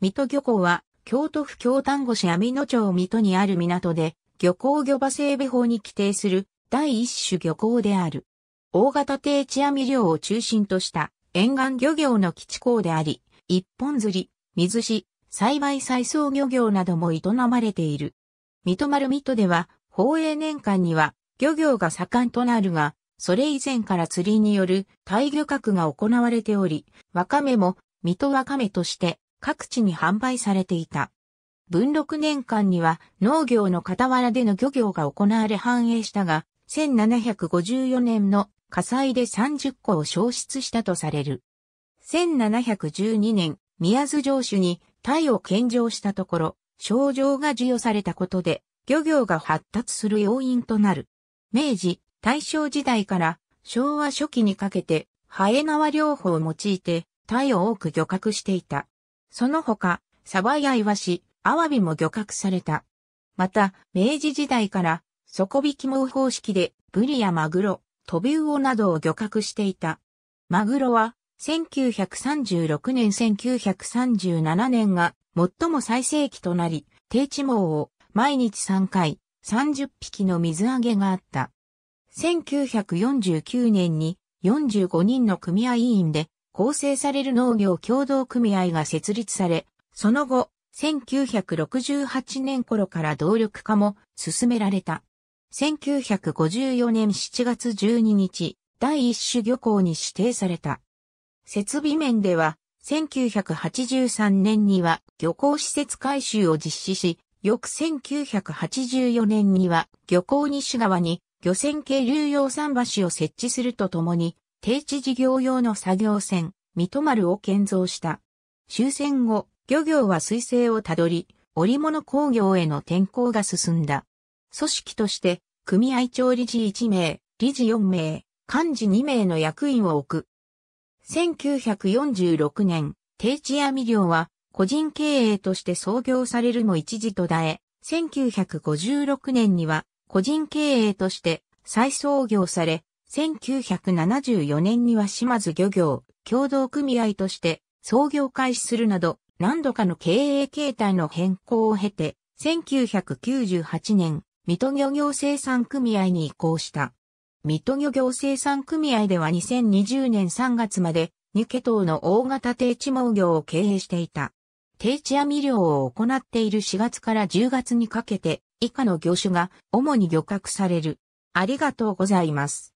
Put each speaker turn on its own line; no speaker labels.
水戸漁港は、京都府京丹後市網野町水戸にある港で、漁港漁場整備法に規定する第一種漁港である。大型定置網漁を中心とした沿岸漁業の基地港であり、一本釣り、水し、栽培再送漁業なども営まれている。水戸丸水戸では、放映年間には漁業が盛んとなるが、それ以前から釣りによる大漁獲が行われており、ワカメも水戸ワカメとして各地に販売されていた。文禄年間には農業の傍らでの漁業が行われ繁栄したが、1754年の火災で30個を消失したとされる。1712年、宮津城主に鯛を献上したところ、症状が授与されたことで、漁業が発達する要因となる。明治、大正時代から昭和初期にかけて、ハエ縄療法を用いて、鯛を多く漁獲していた。その他、サバやイワシ、アワビも漁獲された。また、明治時代から、底引き網方式で、ブリやマグロ、トビウオなどを漁獲していた。マグロは、1936年1937年が最も最盛期となり、定置網を毎日3回30匹の水揚げがあった。1949年に45人の組合員で構成される農業協同組合が設立され、その後、1968年頃から動力化も進められた。1954年7月12日、第一種漁港に指定された。設備面では、1983年には漁港施設改修を実施し、翌1984年には漁港西側に漁船系流用桟橋を設置するとともに、定置事業用の作業船、水戸丸を建造した。終戦後、漁業は彗星をたどり、織物工業への転向が進んだ。組織として、組合長理事1名、理事4名、幹事2名の役員を置く。1946年、定置網漁は個人経営として創業されるも一時途絶え、1956年には個人経営として再創業され、1974年には島津漁業協同組合として創業開始するなど何度かの経営形態の変更を経て、1998年、水戸漁業生産組合に移行した。水戸漁業生産組合では2020年3月まで、ニケ島の大型定置網業を経営していた。定置網漁を行っている4月から10月にかけて、以下の業種が主に漁獲される。ありがとうございます。